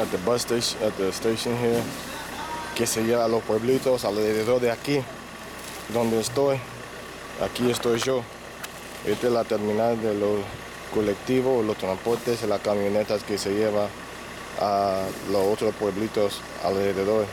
at the bus station, here, que se lleva a los pueblitos alrededor de aquí, donde estoy. Aquí estoy yo. Esta es la terminal de los colectivos, los transportes, las camionetas que se lleva a los otros pueblitos alrededor.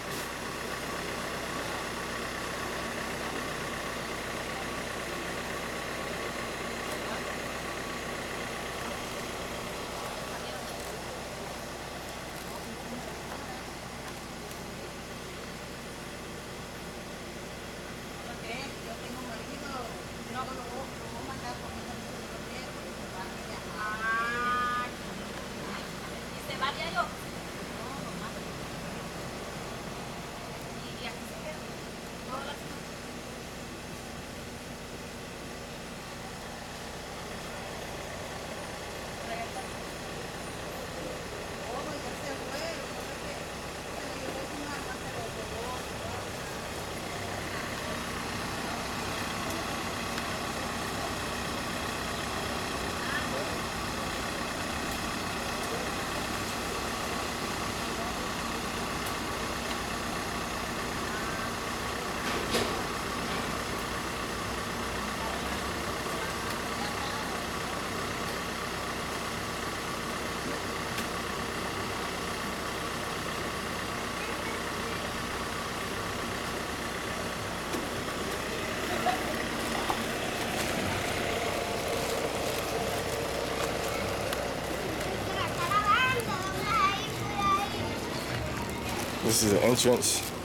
This is the entrance